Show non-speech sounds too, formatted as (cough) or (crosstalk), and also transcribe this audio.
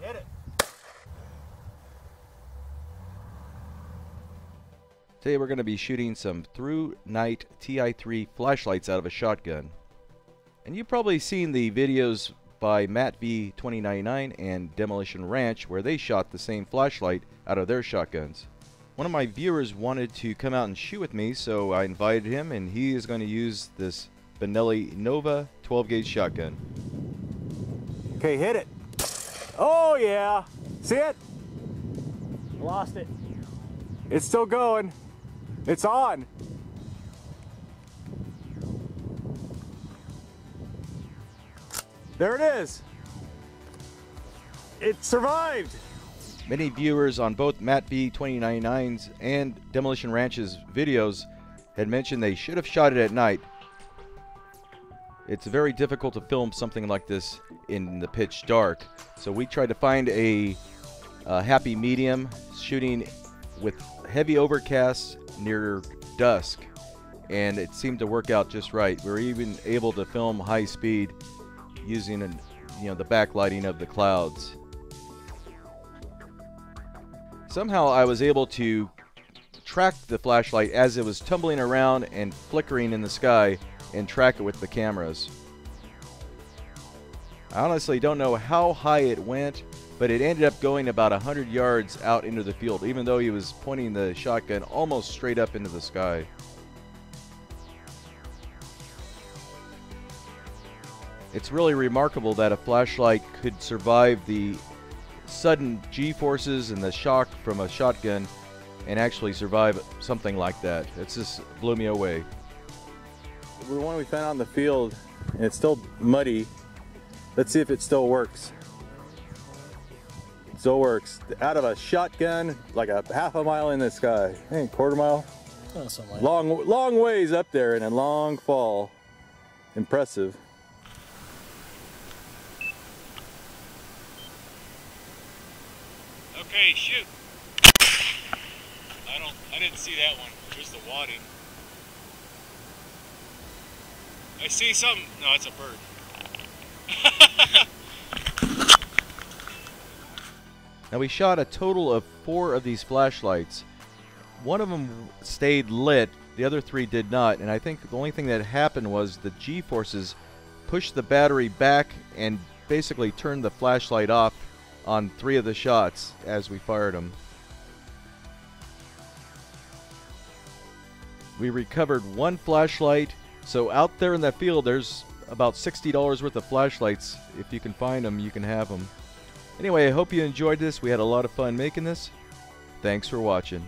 Hit it. Today we're going to be shooting some through night TI3 flashlights out of a shotgun. And you've probably seen the videos by Matt V2099 and Demolition Ranch where they shot the same flashlight out of their shotguns. One of my viewers wanted to come out and shoot with me, so I invited him, and he is going to use this Benelli Nova 12 gauge shotgun. Okay, hit it. Oh yeah. See it? Lost it. It's still going. It's on. There it is. It survived. Many viewers on both Matt V2099's and Demolition Ranch's videos had mentioned they should have shot it at night. It's very difficult to film something like this in the pitch dark, so we tried to find a, a happy medium, shooting with heavy overcast near dusk, and it seemed to work out just right. We were even able to film high speed using an, you know the backlighting of the clouds. Somehow I was able to track the flashlight as it was tumbling around and flickering in the sky and track it with the cameras. I honestly don't know how high it went, but it ended up going about 100 yards out into the field, even though he was pointing the shotgun almost straight up into the sky. It's really remarkable that a flashlight could survive the sudden G forces and the shock from a shotgun and actually survive something like that. It just blew me away. The one we found out in the field, and it's still muddy. Let's see if it still works. It still works. Out of a shotgun, like a half a mile in the sky. Hey, quarter mile. Oh, like Long, long ways up there and a long fall. Impressive. Okay, shoot. I didn't see that one. There's the wadding. I see something. No, it's a bird. (laughs) Now we shot a total of four of these flashlights. One of them stayed lit, the other three did not, and I think the only thing that happened was the G forces pushed the battery back and basically turned the flashlight off on three of the shots as we fired them. We recovered one flashlight, so out there in that field there's about $60 worth of flashlights. If you can find them, you can have them. Anyway, I hope you enjoyed this. We had a lot of fun making this. Thanks for watching.